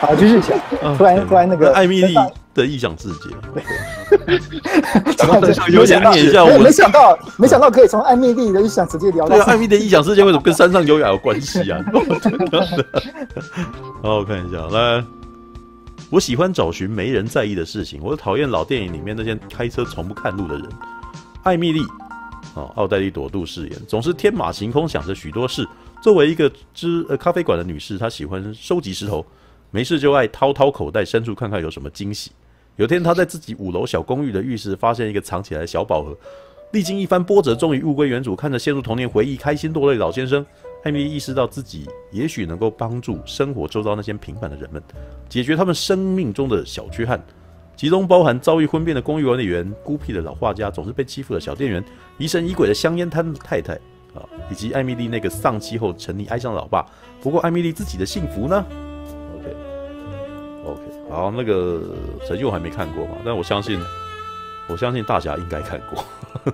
好，继续讲。突然突然那个艾米丽的异想世界，有点念一下，我没想到，没想到可以从艾米丽的异想直接聊到。对，艾米丽的异想世界为什么跟山上优雅有关系啊？好，我看一下，来，我喜欢找寻没人在意的事情，我讨厌老电影里面那些开车从不看路的人。艾米丽，哦，奥黛丽朵度饰演，总是天马行空，想着许多事。作为一个知呃咖啡馆的女士，她喜欢收集石头，没事就爱掏掏口袋深处看看有什么惊喜。有天，他在自己五楼小公寓的浴室发现一个藏起来的小宝盒，历经一番波折，终于物归原主。看着陷入童年回忆、开心落泪的老先生，艾米丽意识到自己也许能够帮助生活周遭那些平凡的人们，解决他们生命中的小缺憾，其中包含遭遇婚变的公寓管理员、孤僻的老画家、总是被欺负的小店员、疑神疑鬼的香烟摊太太。啊，以及艾米丽那个丧妻后沉溺哀伤的老爸。不过艾米丽自己的幸福呢？OK，OK，好，那个陈佑还没看过嘛？但我相信，我相信大侠应该看过。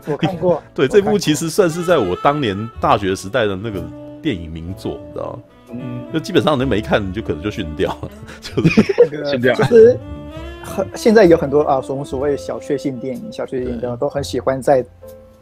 我看过。对，这部其实算是在我当年大学时代的那个电影名作，你知道吗？嗯。就基本上你没看，你就可能就训掉了，就是 训掉。就是很现在有很多啊，所所谓小确幸电影、小确幸的都很喜欢在。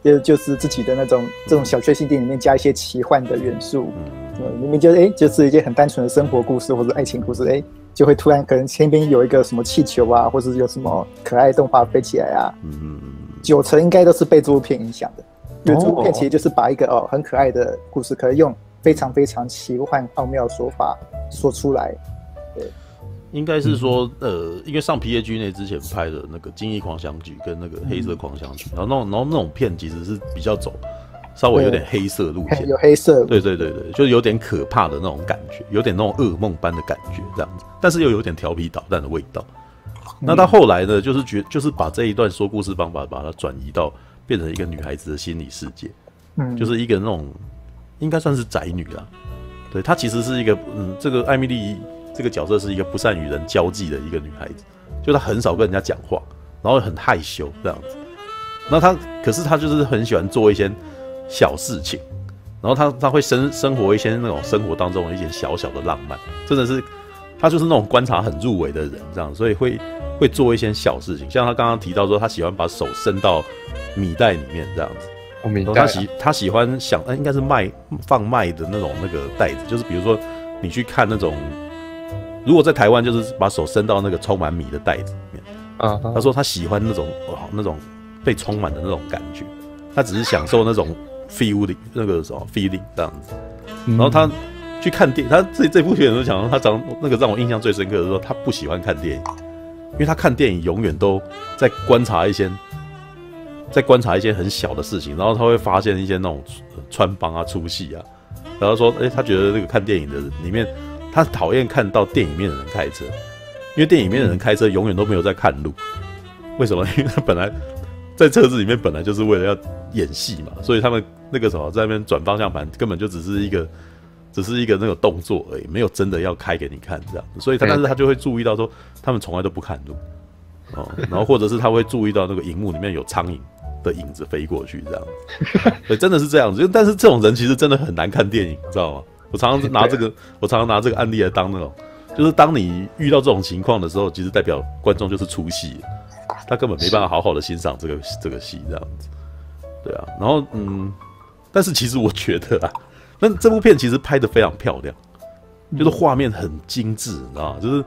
就就是自己的那种这种小确幸电影里面加一些奇幻的元素，嗯，明明就哎就是一件很单纯的生活故事或者爱情故事，哎，就会突然可能天边有一个什么气球啊，或者有什么可爱动画飞起来啊，嗯嗯嗯，九成应该都是被这部片影响的，因为这部片其实就是把一个哦很可爱的故事，可以用非常非常奇幻奥妙的说法说出来，对。应该是说，呃，因为上 P A G 那之前拍的那个《金翼狂想曲》跟那个《黑色狂想曲》，然后那种然后那种片其实是比较走稍微有点黑色路线，有黑色，对对对对，就有点可怕的那种感觉，有点那种噩梦般的感觉这样子，但是又有点调皮捣蛋的味道。那到后来呢，就是觉就是把这一段说故事方法把它转移到变成一个女孩子的心理世界，嗯，就是一个那种应该算是宅女啦，对她其实是一个嗯，这个艾米丽。这个角色是一个不善与人交际的一个女孩子，就她很少跟人家讲话，然后很害羞这样子。那她可是她就是很喜欢做一些小事情，然后他他会生生活一些那种生活当中的一些小小的浪漫，真的是他就是那种观察很入微的人这样，所以会会做一些小事情，像他刚刚提到说，他喜欢把手伸到米袋里面这样子。米袋。她喜他喜欢想，呃，应该是卖放卖的那种那个袋子，就是比如说你去看那种。如果在台湾，就是把手伸到那个充满米的袋子里面。啊，他说他喜欢那种哦，那种被充满的那种感觉。他只是享受那种 feeling，那个什么 feeling 这样子。然后他去看电，他这这部片都讲他讲那个让我印象最深刻的说，他不喜欢看电影，因为他看电影永远都在观察一些，在观察一些很小的事情，然后他会发现一些那种穿帮啊、出戏啊。然后说，哎，他觉得那个看电影的里面。他讨厌看到电影里面的人开车，因为电影里面的人开车永远都没有在看路。为什么？因为他本来在车子里面本来就是为了要演戏嘛，所以他们那个时候在那边转方向盘，根本就只是一个，只是一个那个动作而已，没有真的要开给你看这样。所以他但是他就会注意到说，他们从来都不看路哦，然后或者是他会注意到那个荧幕里面有苍蝇的影子飞过去这样。对，真的是这样子。但是这种人其实真的很难看电影，你知道吗？我常常拿这个，我常常拿这个案例来当那种，就是当你遇到这种情况的时候，其实代表观众就是出戏，他根本没办法好好的欣赏这个这个戏这样子，对啊，然后嗯，但是其实我觉得啊，那这部片其实拍的非常漂亮，就是画面很精致，你知道吗？就是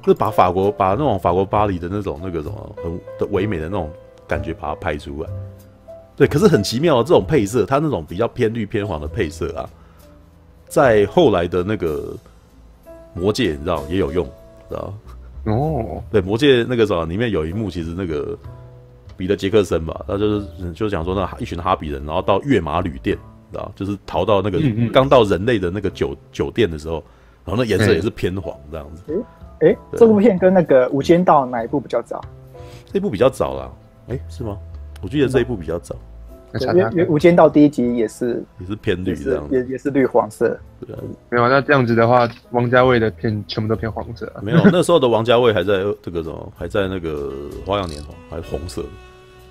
就是把法国把那种法国巴黎的那种那个什么很的唯美的那种感觉把它拍出来，对，可是很奇妙的这种配色，它那种比较偏绿偏黄的配色啊。在后来的那个魔戒，你知道也有用，知道哦，对，魔戒那个什么里面有一幕，其实那个彼得杰克森吧，他就是就是讲说那一群哈比人，然后到跃马旅店，知道就是逃到那个刚到人类的那个酒酒店的时候，然后那颜色也是偏黄这样子。哎哎，这部片跟那个《无间道》哪一部比较早？这部比较早啦，哎，是吗？我记得这一部比较早。因为因为《无间道》第一集也是也是偏绿这样，也也是绿黄色。对没有，那这样子的话，王家卫的片全部都偏黄色。没有，那时候的王家卫还在这个什么，还在那个《花样年华》，还是红色。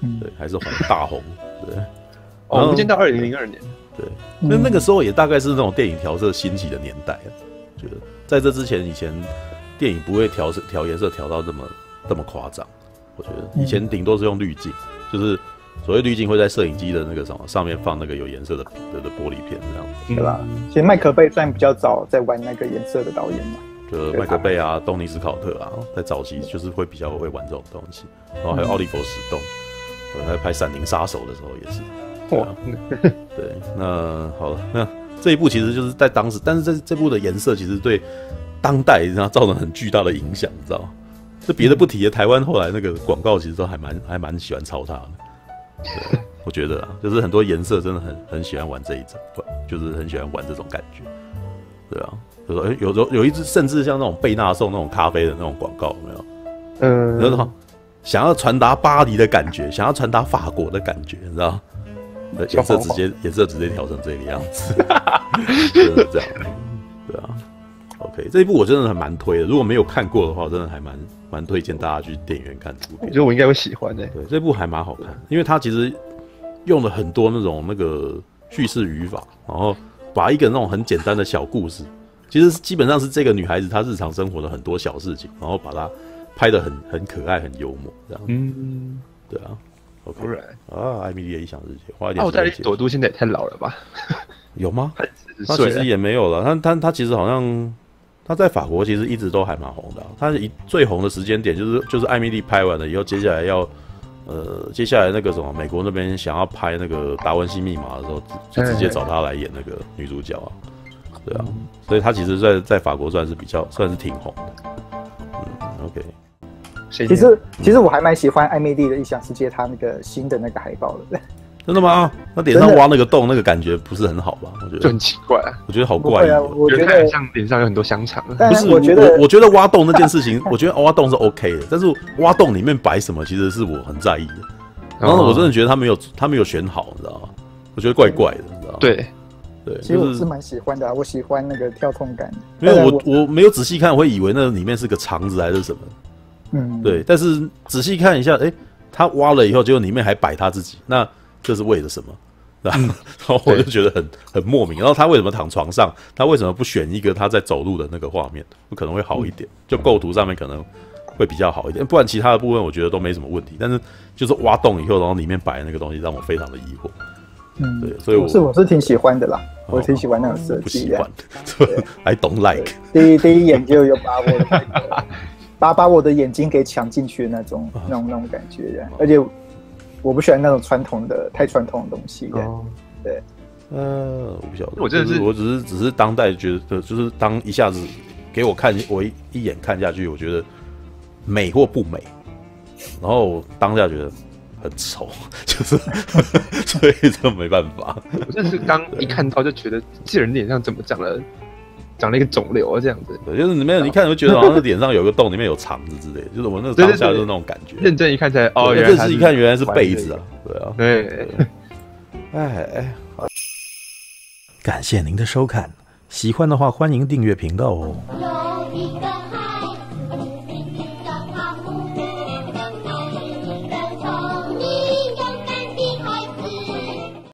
嗯，对，还是红大红。对，哦，《无间道》二零零二年。对，那那个时候也大概是那种电影调色兴起的年代啊。觉得在这之前，以前电影不会调色调颜色调到这么这么夸张。我觉得以前顶多是用滤镜，就是所谓滤镜会在摄影机的那个什么上面放那个有颜色的的的玻璃片这样子，对吧？其实麦克贝算比较早在玩那个颜色的导演嘛，就麦克贝啊、东尼斯考特啊，在早期就是会比较会玩这种东西，然后还有奥利弗史东，他拍《闪灵杀手》的时候也是。哇，对，那好了，那这一部其实就是在当时，但是这这部的颜色其实对当代然后造成很巨大的影响，你知道吗？这别的不提，台湾后来那个广告其实都还蛮还蛮喜欢抄它的。对，我觉得啊，就是很多颜色真的很很喜欢玩这一种，就是很喜欢玩这种感觉。对啊，就说哎，有时候有一只甚至像那种贝纳颂那种咖啡的那种广告，有没有？嗯，那种想要传达巴黎的感觉，想要传达法国的感觉，你知道？颜色直接颜色直接调成这个样子，就是这样，对啊。OK，这一部我真的还蛮推的，如果没有看过的话，我真的还蛮蛮推荐大家去电影院看这部。我觉得我应该会喜欢的。对，这部还蛮好看，因为它其实用了很多那种那个叙事语法，然后把一个那种很简单的小故事，其实基本上是这个女孩子她日常生活的很多小事情，然后把它拍的很很可爱、很幽默这样。嗯，对啊。不然啊，艾米丽的异想日记，花一点时间。朵都现在也太老了吧？有吗？他其实也没有了。他他他其实好像他在法国其实一直都还蛮红的。他一最红的时间点就是就是艾米丽拍完了以后，接下来要呃接下来那个什么美国那边想要拍那个达文西密码的时候，就直接找他来演那个女主角啊。对啊，所以他其实在在法国算是比较算是挺红的。嗯，OK。其实，其实我还蛮喜欢艾米丽的异想世界，它那个新的那个海报的。真的吗？他脸上挖那个洞，那个感觉不是很好吧？我觉得就很奇怪，我觉得好怪啊！我觉得像脸上有很多香肠。不是，我觉得，我觉得挖洞那件事情，我觉得挖洞是 OK 的，但是挖洞里面摆什么，其实是我很在意的。然后我真的觉得他没有，他没有选好，你知道吗？我觉得怪怪的，你知道吗？对，对，其实我是蛮喜欢的，我喜欢那个跳痛感。因为我我没有仔细看，我会以为那里面是个肠子还是什么。嗯，对，但是仔细看一下，哎，他挖了以后，结果里面还摆他自己，那这是为了什么？然后我就觉得很很莫名。然后他为什么躺床上？他为什么不选一个他在走路的那个画面？可能会好一点，就构图上面可能会比较好一点。不然其他的部分我觉得都没什么问题。但是就是挖洞以后，然后里面摆那个东西，让我非常的疑惑。嗯，对，所以我是我是挺喜欢的啦，我挺喜欢那种设计。不喜欢，I don't like。第一第一眼就有把握。把把我的眼睛给抢进去的那种那种那种感觉，而且我不喜欢那种传统的太传统的东西。对，呃，我不晓得，我真的是，我只是只是当代觉得，就是当一下子给我看，我一一眼看下去，我觉得美或不美，然后当下觉得很丑，就是 所以这没办法。我真是刚一看到就觉得这人脸上怎么长了。长了一个肿瘤啊，这样子，对，就是里面一看会觉得好像脸上有个洞，里面有肠子之类，就是我那个当下就是那种感觉。认真一看才哦，认真一看原来是被子啊，对啊，对。哎哎，感谢您的收看，喜欢的话欢迎订阅频道哦。